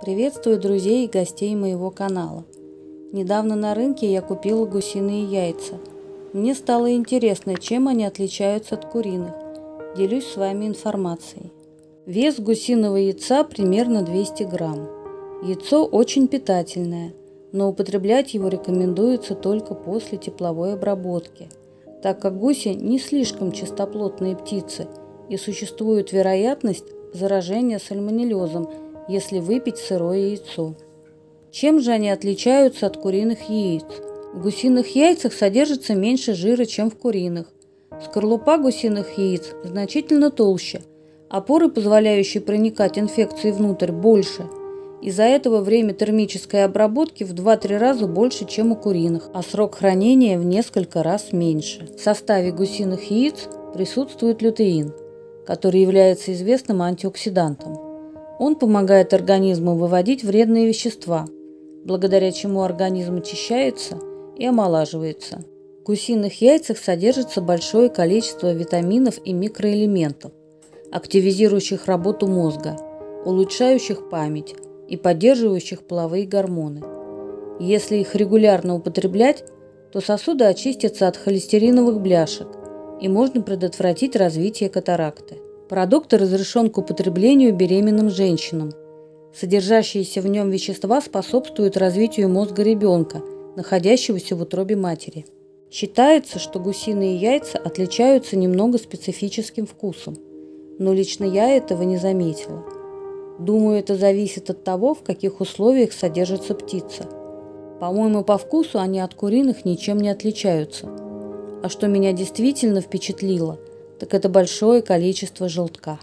Приветствую друзей и гостей моего канала. Недавно на рынке я купила гусиные яйца. Мне стало интересно, чем они отличаются от куриных. Делюсь с вами информацией. Вес гусиного яйца примерно 200 грамм. Яйцо очень питательное, но употреблять его рекомендуется только после тепловой обработки, так как гуси не слишком чистоплотные птицы и существует вероятность заражения сальмонеллезом – если выпить сырое яйцо. Чем же они отличаются от куриных яиц? В гусиных яйцах содержится меньше жира, чем в куриных. Скорлупа гусиных яиц значительно толще, а поры, позволяющие проникать инфекции внутрь, больше. Из-за этого время термической обработки в 2-3 раза больше, чем у куриных, а срок хранения в несколько раз меньше. В составе гусиных яиц присутствует лютеин, который является известным антиоксидантом. Он помогает организму выводить вредные вещества, благодаря чему организм очищается и омолаживается. В гусиных яйцах содержится большое количество витаминов и микроэлементов, активизирующих работу мозга, улучшающих память и поддерживающих половые гормоны. Если их регулярно употреблять, то сосуды очистятся от холестериновых бляшек и можно предотвратить развитие катаракты. Продукт разрешен к употреблению беременным женщинам. Содержащиеся в нем вещества способствуют развитию мозга ребенка, находящегося в утробе матери. Считается, что гусиные яйца отличаются немного специфическим вкусом, но лично я этого не заметила. Думаю, это зависит от того, в каких условиях содержится птица. По-моему, по вкусу они от куриных ничем не отличаются. А что меня действительно впечатлило – так это большое количество желтка.